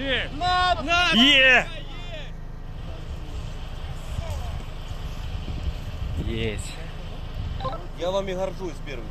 Є! На, на! Є! Єсть. Я вами горжусь, первым.